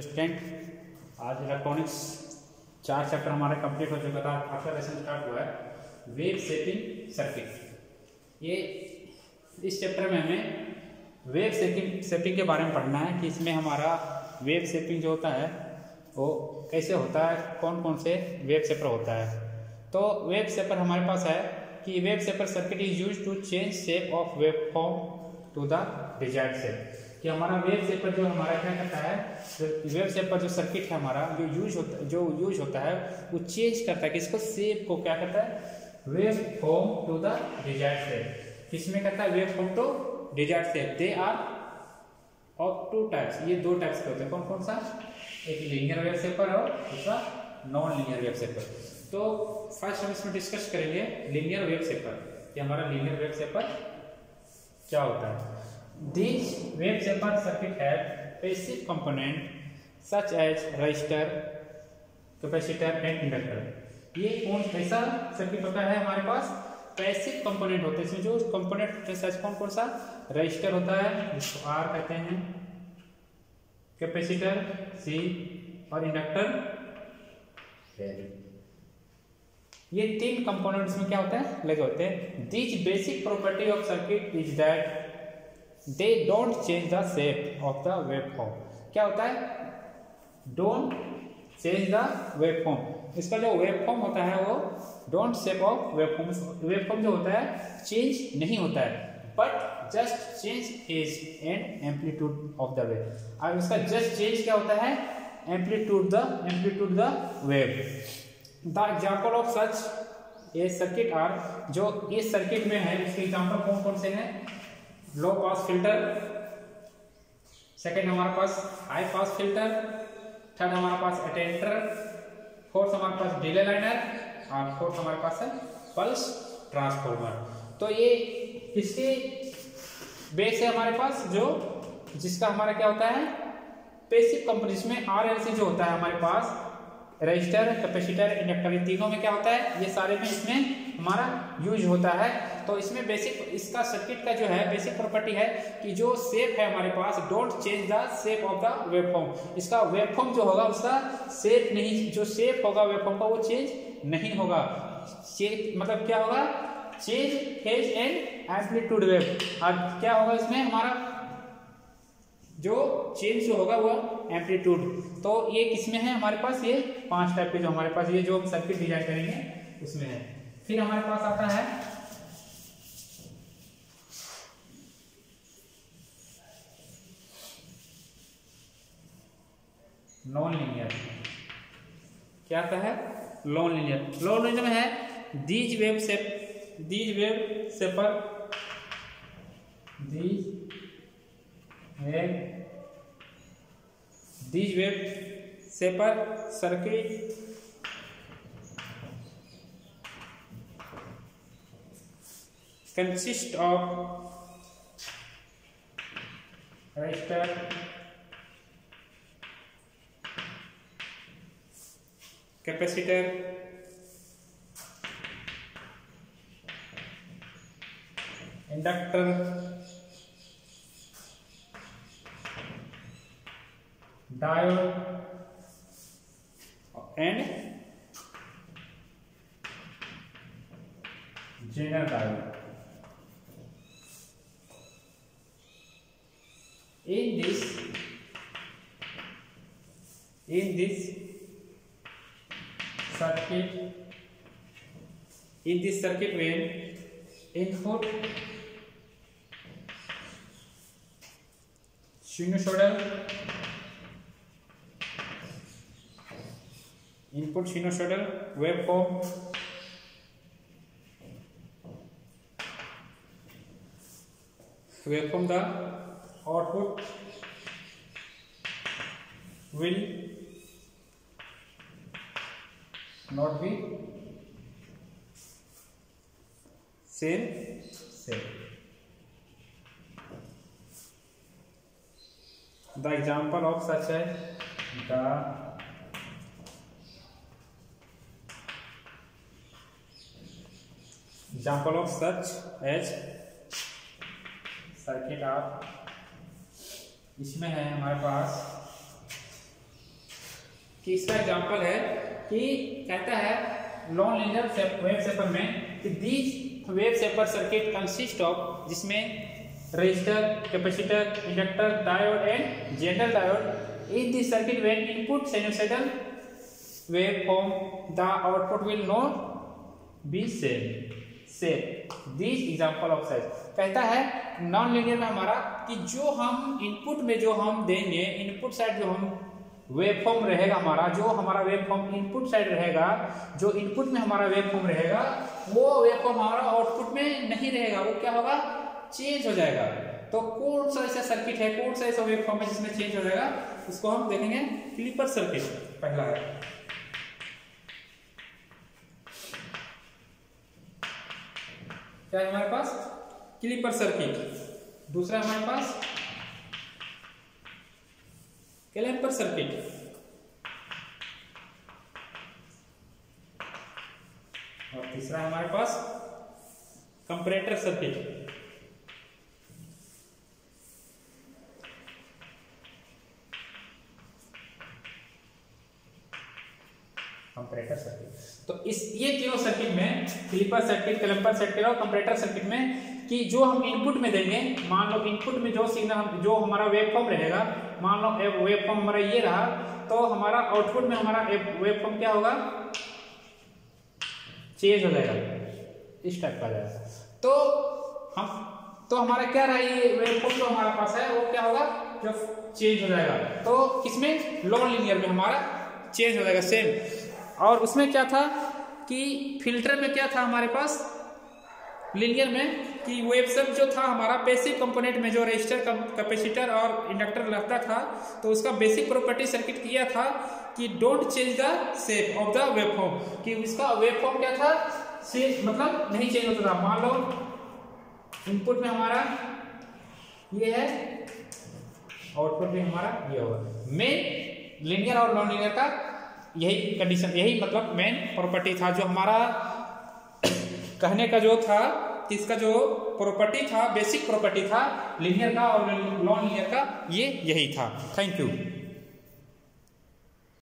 Student आज electronics चार chapter हमारा कंप्लीट हो चुका था आपका लेसन स्टार्ट हुआ है। वेव सेटिंग सर्किट ये, इस चैप्टर में हमें वेव सेटिंग सेटिंग के बारे में पढ़ना है कि इसमें हमारा वेव सेटिंग जो होता है, वो कैसे होता है कौन कौन से वेव सेपर होता है। तो वेव सेपर हमारे पास है कि wave shaper circuit is use to change shape of wave form to the desired shape कि हमारा वेव सेपर जो हमारा क्या करता है वेव सेपर जो सर्किट है हमारा, जो यूज़ होता, जो यूज़ होता है, वो चेंज करता है किसको शेप को क्या करता है? Wave form to the desired shape किसमें करता है? Wave form to desired shape they are of two types ये दो टाइप्स के होते हैं। कौन कौन सा? एक लीनियर वेव सेपर और दूसरा नॉन लीनियर वेव सेपर तो फ़र्स्ट हम इसमें डिस्कस करेंगे लीनियर वेव सेपर कि हमारा लीनियर वेव सेपर क्या होता है। These wave shaper circuit have passive component such as resistor, capacitor and inductor. ये कौन ऐसा सर्किट होता है हमारे पास? पैसिव कंपोनेंट होते हैं। इसमें जो कंपोनेंट होते हैं कौन कौन सा? रजिस्टर होता है जिसको आर कहते हैं। कैपेसिटर सी और इंडक्टर ये तीन कंपोनेंट्स में क्या होता है? लगे होते हैं। This basic property of circuit is that they don't change the shape of the wave form क्या होता है? Don't change the wave form इसका जो वेब फॉर्म होता है वो don't shape of wave form wave form जो होता है चेंज नहीं होता है. But just change is and amplitude of the wave अब इसका जस्ट चेंज क्या होता है? Amplitude the amplitude the wave the example of such ये सर्किट आर जो इस सर्किट में है, इसके एग्ज़ाम्पल कौन कौन से हैं? लो पास फ़िल्टर, सेकेंड हमारे पास हाई पास फ़िल्टर, थर्ड हमारे पास अटेंटर फोर्थ हमारे पास डिले लाइनर और फोर्थ हमारे पास है पल्स ट्रांसफॉर्मर। तो ये किसके बेस है हमारे पास जो, जिसका हमारा क्या होता है? पेसिव कंपनी इसमें आर जो होता है हमारे पास रजिस्टर, कैपेसिटर, इंडक्टर तीनों में क्या होता है? ये सारे में इसमें हमारा यूज़ होता है। तो इसमें बेसिक इसका सर्किट का जो है बेसिक प्रॉपर्टी है कि जो शेप है हमारे पास don't change the shape of the waveform इसका वेवफॉर्म जो होगा, उसका शेप नहीं, जो शेप होगा वेवफॉर्म का, वो चेंज नहीं होगा। चेंज मतलब क्या होगा? Change phase and amplitude wave और क्या होगा इसमें? हमारा जो चेंज होगा वो एम्पलीट्यूड तो ये किसमें है? हमारे पास ये पाँच टाइप के जो हमारे पास ये जो सर्किट डिज़ाइन करेंगे, उसमें है। फिर हमारे पास आता है नॉन लिनियर क्या आता है? लॉन लिनियर लॉन लीनियर में है दीज वेब से these wave shaper these wave these wave shaper circuit consist of resistor capacitor inductor diode and Zener diode in this in this circuit in this circuit when input sinusoidal input sinusoidal wave form wave form the output will not be same same example of such है example of such as circuit are इसमें है हमारे पास कि इसका example है कि कहता है नॉन लीनियर वेव सेपर में कि these wave shaper circuit consist of जिसमें resistor capacitor inductor diode and general diode in this circuit when input sinusoidal wave form the output will not be same same this example of size कहता है non linear में हमारा कि जो हम input में जो हम देंगे इनपुट साइड जो हम वेव फॉर्म रहेगा हमारा, जो हमारा वेव फॉर्म इनपुट साइड रहेगा, जो इनपुट में हमारा वेव फॉर्म रहेगा, वो वेव फॉर्म हमारा आउटपुट में नहीं रहेगा, वो क्या होगा? चेंज हो जाएगा। तो कौन सा ऐसा सर्किट है कौन सा ऐसा वेव फॉर्म है जिसमें चेंज हो जाएगा, उसको हम देखेंगे क्लिपर सर्किट पहला है। क्या है हमारे पास? क्लिपर सर्किट दूसरा हमारे पास कैलेंपर सर्किट और तीसरा हमारे पास कंपरेटर सर्किट कंपरेटर सर्किट तो इस, ये तीनों सर्किट में क्लिपर सर्किट कैलेंपर सर्किट और कंपरेटर सर्किट में कि जो हम इनपुट में देंगे, मान लो इनपुट में जो सिग्नल हम जो हमारा वेव फॉर्म रहेगा, मान लो वेव फॉर्म हमारा ये रहा तो हमारा आउटपुट में हमारा वेव फॉर्म क्या होगा? चेंज हो जाएगा इस टाइप का जाएगा। तो हम तो हमारा क्या रहा, ये वेव फॉर्म जो हमारे पास है, वो क्या होगा? जो चेंज हो जाएगा। तो किसमें लॉन लीनियर में हमारा चेंज हो जाएगा सेम और उसमें क्या था कि फ़िल्टर में क्या था हमारे पास? लीनियर में कि वेव सब जो था हमारा बेसिक कंपोनेंट में जो रजिस्टर कैपेसिटर और इंडक्टर लगता था तो उसका बेसिक प्रॉपर्टी सर्किट किया था कि don't change the shape of the wave form कि उसका वेव फॉर्म क्या था? मतलब नहीं चेंज होता था। मान लो इनपुट में हमारा ये है आउटपुट में हमारा ये होगा। मेन लीनियर और नॉन लीनियर का यही कंडीशन यही मतलब मेन प्रॉपर्टी था, जो हमारा कहने का जो था, इसका जो प्रॉपर्टी था बेसिक प्रॉपर्टी था लीनियर का और नॉन लीनियर का, ये यही था। Thank you